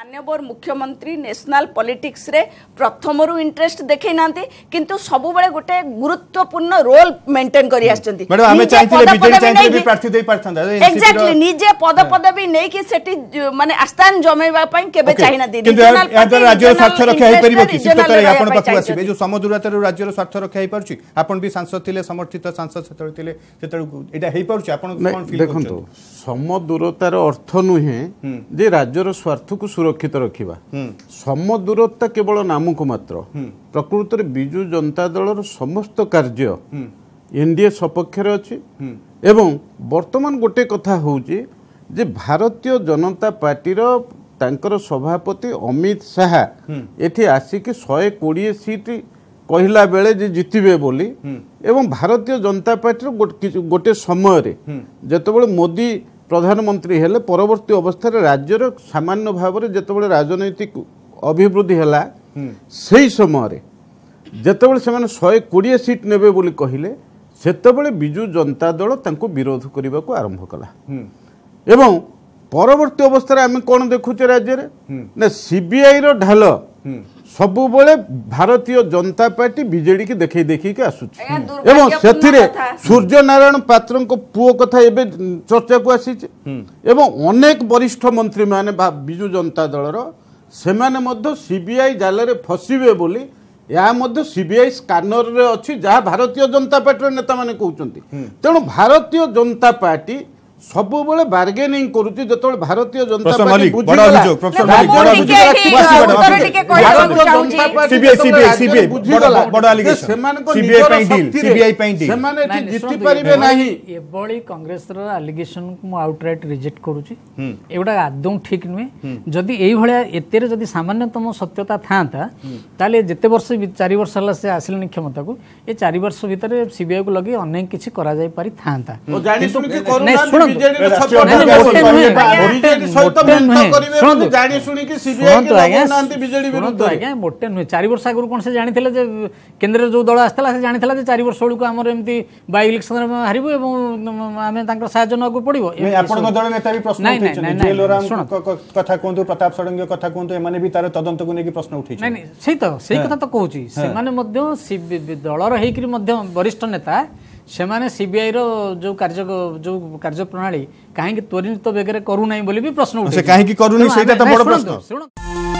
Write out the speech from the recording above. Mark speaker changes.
Speaker 1: মানবর মুখ্যমন্ত্রী ন্যাশনাল প্রথম রু ইন্টারেস্ট দেখাই না কিন্তু সবুলে গোটে গুরুত্বপূর্ণ রোল মেন্টেন করে আসছেন
Speaker 2: এক্সাক্টলি
Speaker 1: নিজে পদ পদবী নেই সেটি মানে আস্থান জমাইবা কেবে চাই না রাজ্যের স্বার্থ রক্ষা হয়ে পারিব কি
Speaker 2: সমদূরতার স্বার্থ রক্ষা হয়ে পারছি আপন সাংসদ থিলে সমর্থিত সাংসদ সেতলে এটা হয়ে দেখুন
Speaker 3: সমদূরতার অর্থ নুহে যে রাজ্যের স্বার্থকু ସୁରକ୍ଷିତ ରଖିବା ସମ ଦୂରତା କେବଳ ନାମକୁ ମାତ୍ର ପ୍ରକୃତରେ ବିଜୁ ଜନତା ଦଳର ସମସ୍ତ କାର୍ଯ୍ୟ ଏନ୍ଡିଏ ସପକ୍ଷରେ ଅଛି ଏବଂ ବର୍ତ୍ତମାନ ଗୋଟିଏ କଥା ହେଉଛି ଯେ ଭାରତୀୟ ଜନତା ପାର୍ଟିର ତାଙ୍କର ସଭାପତି ଅମିତ ଶାହା ଏଠି ଆସିକି ଶହେ କୋଡ଼ିଏ ସିଟ୍ କହିଲା ବେଳେ ଯେ ଜିତିବେ ବୋଲି ଏବଂ ଭାରତୀୟ ଜନତା ପାର୍ଟିର ଗୋଟିଏ ସମୟରେ ଯେତେବେଳେ ମୋଦି প্রধানমন্ত্রী হলে পরবর্তী অবস্থায় রাজ্যের সামান্য ভাবে যেতবে রাজনৈতিক অভিবৃদ্ধি হল সেই সময় যেতবে সে শহে কোড়িয়ে সিট নেবে বলে কহিলে সেতবে বিজু জনতা দল তা বিরোধ করা আরম্ভ কলা এবং পরবর্তী অবস্থায় আমি কোণ দেখুছে রাজ্যের না সিবিআইর ঢাল ସବୁବେଳେ ଭାରତୀୟ ଜନତା ପାର୍ଟି ବିଜେଡିକି ଦେଖେଇ ଦେଖେଇକି ଆସୁଛି ଏବଂ ସେଥିରେ ସୂର୍ଯ୍ୟନାରାୟଣ ପାତ୍ରଙ୍କ ପୁଅ କଥା ଏବେ ଚର୍ଚ୍ଚାକୁ ଆସିଛି ଏବଂ ଅନେକ ବରିଷ୍ଠ ମନ୍ତ୍ରୀମାନେ ବା ବିଜୁ ଜନତା ଦଳର ସେମାନେ ମଧ୍ୟ ସିବିଆଇ ଜାଲରେ ଫସିବେ ବୋଲି ଏହା ମଧ୍ୟ ସିବିଆଇ ସ୍କାନରରେ ଅଛି ଯାହା ଭାରତୀୟ ଜନତା ପାର୍ଟିର ନେତାମାନେ କହୁଛନ୍ତି ତେଣୁ ଭାରତୀୟ ଜନତା ପାର୍ଟି ସବୁବେଳେ ବାର୍ଗେନିଂ କରୁଛି ଯେତେବେଳେ ଭାରତୀୟ ଜନତା ପାର୍ଟି ସେମାନେ ଜିତି ପାରିବେ ନାହିଁ
Speaker 4: ଏଭଳି କଂଗ୍ରେସର ଆଲିଗେସନକୁ ମୁଁ ଆଉଟ୍ରାଇଟ୍ ରିଜେକ୍ଟ କରୁଛି ଏଗୁଡ଼ା ଆଦୌ ଠିକ୍ ନୁହେଁ ଯଦି ଏଇଭଳିଆ ଏତେରେ ଯଦି ସାମାନ୍ୟତମ ସତ୍ୟତା ଥାଆନ୍ତା ତାହେଲେ ଯେତେ ବର୍ଷ ଚାରି ବର୍ଷ ହେଲା ସେ ଆସିଲେଣି କ୍ଷମତାକୁ ଏ ଚାରି ବର୍ଷ ଭିତରେ ସିବିଆଇକୁ ଲଗେଇ ଅନେକ କିଛି କରାଯାଇ ପାରିଥାନ୍ତା
Speaker 3: ଶୁଣନ୍ତୁ মোটে
Speaker 4: নুহে চারি বর্ষ আগর কোণ সে জাঁথিলে যে কেন্দ্রের যে দল আসছিল সে জাঁথিলা যে চারি বর্ষ বেড়ে আমার এমতি বাই ইলেকশন হারিবু এবং আমি তাঁর সাহায্য নেওয়া পড়ব আপনার
Speaker 2: দল নেতা বি প্রশ্ন কথা কুহতু প্রতাপ ষড়ঙ্গ কথা কুহতু এমানে বি তার তদন্তকু নেকি প্রশ্ন উঠেছে
Speaker 4: সেই তো সেই কথা তো কହୁছি সেমানে মধ্য দলর হইকি মধ্য বরিষ্ঠ নেতা ସେମାନେ ସିବିଆଇର ଯୋଉ କାର୍ଯ୍ୟ ଯେଉଁ କାର୍ଯ୍ୟପ୍ରଣାଳୀ କାହିଁକି ତ୍ୱରିତ ବେଗରେ କରୁନାହିଁ ବୋଲି ବି ପ୍ରଶ୍ନ
Speaker 2: କାହିଁକି କରୁନି ସେଇଟା ବଡ଼ ପ୍ରଶ୍ନ
Speaker 4: ଶୁଣ